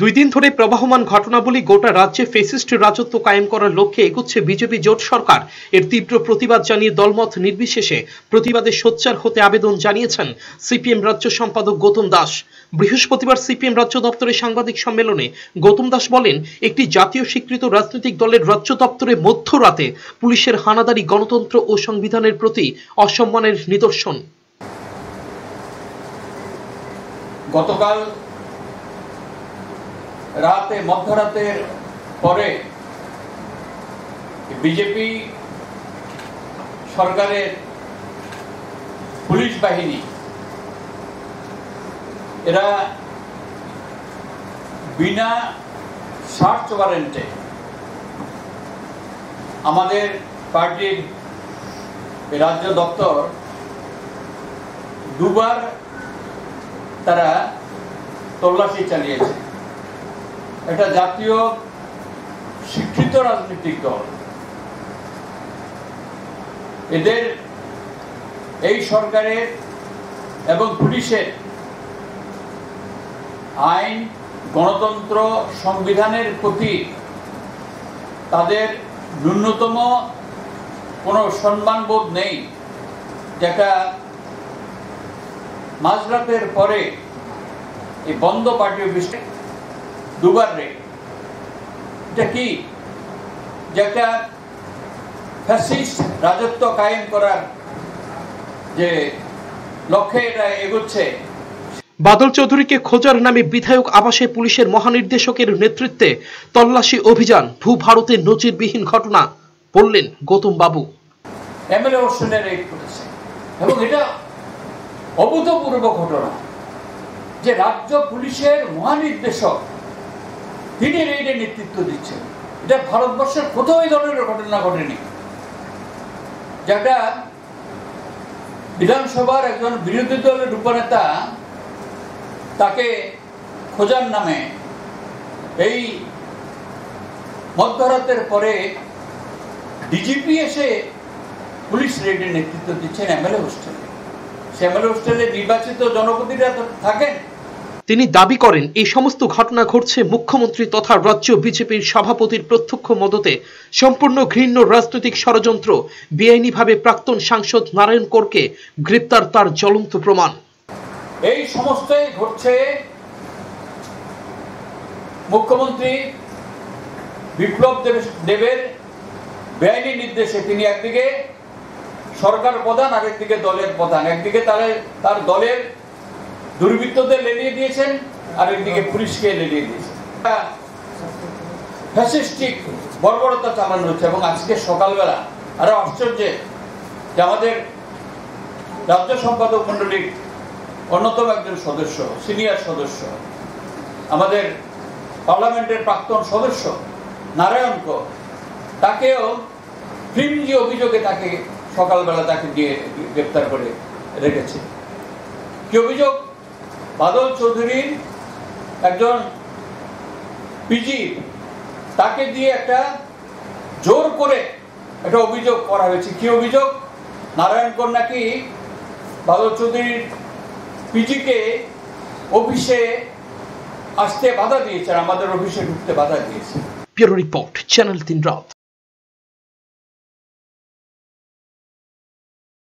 দুই দিন ধরে প্রবাহমান ঘটনাবলী গোটা রাজ্যে ফেসিস্ট রাজত্ব কায়েম করার লক্ষ্যে এগুচ্ছে বিজেপি জোট সরকার। এর তীব্র প্রতিবাদ জানিয়ে দলমত নির্বিশেষে প্রতিবাদে সোচ্চার হতে আবেদন জানিয়েছেন সিপিএম রাজ্য সম্পাদক গৌতম দাস। বৃহস্পতিবার সিপিএম রাজ্য দপ্তরের সাংবাদিক সম্মেলনে গৌতম দাস বলেন, একটি জাতীয় স্বীকৃত রাজনৈতিক দলের রাজ্য দপ্তরে মধ্যরাতে পুলিশের হানাদারি গণতন্ত্র ও সংবিধানের প্রতি অসম্মানের নিদর্শন। গতকাল রাতে মধ্যরাতের পরে বিজেপি সরকারের পুলিশ বাহিনী, এরা বিনা সার্চ ওয়ারেন্টে আমাদের পার্টির রাজ্য দপ্তর দুবার তারা তল্লাশি চালিয়েছে। একটা জাতীয় শিক্ষিত রাজনৈতিক দল। এদের এই সরকারের এবং পুলিশের আইন, গণতন্ত্র সংবিধানের প্রতি তাদের ন্যূনতম কোনো সম্মানবোধ নেই। যেটা মাঝরাতের পরে এই বন্ধ পার্টি অফিসে দুবার রে। এটা কি? যে একটা ফ্যাসিস্ট রাজত্ব কায়েম করার যে লক্ষ্যে এটা এগোচ্ছে। বাদল চৌধুরীকে খোঁজার নামে বিধায়ক আবাসে পুলিশের মহানির্দেশকের নেতৃত্বে তল্লাশি অভিযান ভূ ভারতের নজিরবিহীন ঘটনা বললেন গৌতম বাবু। এমএলএ হোসেনে রেড করেছে এবং এটা অভূতপূর্ব ঘটনা যে রাজ্য পুলিশের মহানির্দেশক তিনি নেতৃত্ব দিচ্ছেন। এটা ভারতবর্ষের কোথাও এই ধরনের ঘটনা ঘটেনি। যেটা বিধানসভার একজন বিরোধী দলের উপনেতা তাকে খোঁজার নামে এই মধ্যরাতের পরে ডিজিপি এসে পুলিশ রেডের নেতৃত্ব দিচ্ছেন এমএলএ হোস্টেলে। সে এমএলএ হোস্টেলে নির্বাচিত জনপ্রতিনিধিরা থাকেন। তিনি দাবি করেন, এই সমস্ত ঘটনা ঘটছে মুখ্যমন্ত্রী তথা রাজ্য বিজেপির সভাপতির প্রত্যক্ষ মদতে। সম্পূর্ণ ঘৃণ্য রাজনৈতিক ষড়যন্ত্র বেআইনিভাবে প্রাক্তন সাংসদ নারায়ণ কোরকে গ্রেপ্তার তার জ্বলন্ত প্রমাণ। এই সমস্তই ঘটছে মুখ্যমন্ত্রী বিপ্লব দেব- দেবের বেআইনি নির্দেশে তিনি একদিকে সরকার প্রধান, আরেকদিকে দলের প্রধান। একদিকে তার দলের দুর্বৃত্তদের লেলিয়ে দিয়েছেন আরেকদিকে পুলিশকে লেলিয়ে দিয়েছেন। ফ্যাসিস্টিক বর্বরতা চালানো হচ্ছে এবং আজকে সকালবেলা আরও আশ্চর্যে যে আমাদের রাজ্য সম্পাদক মন্ডলীর অন্যতম একজন সদস্য, সিনিয়র সদস্য, আমাদের পার্লামেন্টের প্রাক্তন সদস্য নারায়ণ কর তাকেও ফিল্মজি অভিযোগে তাকে সকালবেলা তাকে দিয়ে গ্রেপ্তার করে রেখেছে। কি অভিযোগ? বাদল চৌধুরীর একজন পিজি, তাকে দিয়ে একটা জোর করে একটা অভিযোগ করা হয়েছে। কি অভিযোগ? নারায়ণ কর নাকি বাদল চৌধুরীর পিজিকে অফিসে আসতে বাধা দিয়েছে আমাদের অফিসে ঢুকতে বাধা দিয়েছে। রিপোর্ট, চ্যানেল তিন রাত।